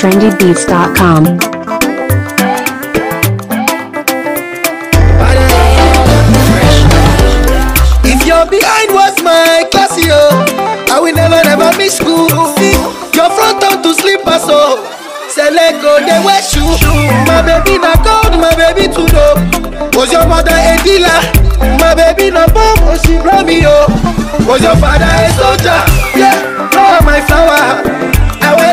trendybeats.com. Behind was my class, I will never, never miss school. Your front on to slippers, so select go, they wear shoe. Dealer? My baby na bomb, oh she brought me, yo. Was your father a soldier? Yeah, flower my flower. I will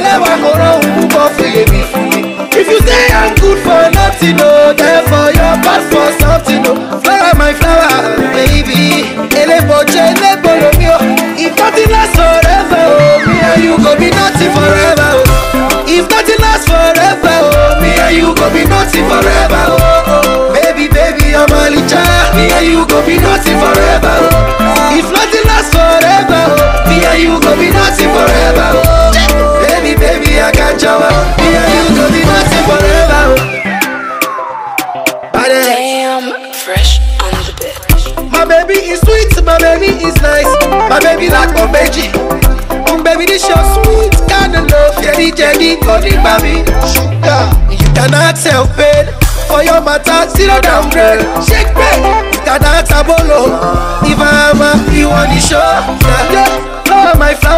fresh on the bit. My baby is sweet, my baby is nice. My baby like my baby. Um baby this your sweet kind of love. Jenny Jenny, Connie baby. Sugar, you cannot sell pain. For your matter, zero downgrade. Shake break, you cannot abolo. If I'm a, you on the show. Yeah, yeah, flower my flower.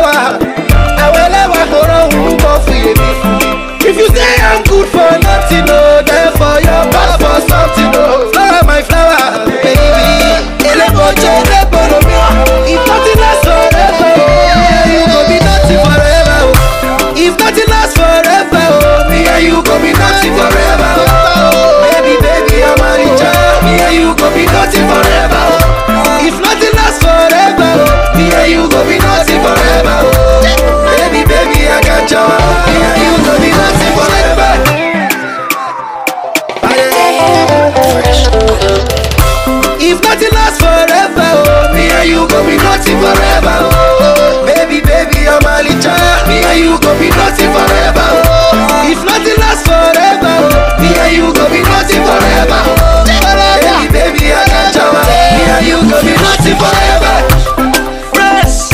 Go be nothing forever, oh. Baby, baby, I'm a licha. Me and you go be nothing forever, oh. If nothing lasts forever, oh, me and you go be nothing forever, oh. Baby, baby, I got you. Me and you go be nothing forever. Fresh,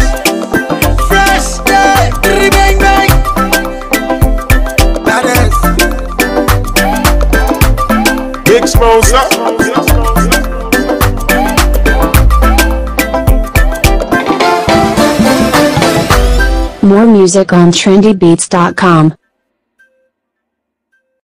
fresh day, bang bang. Baddest. Big Smoke More music on trendybeats.com.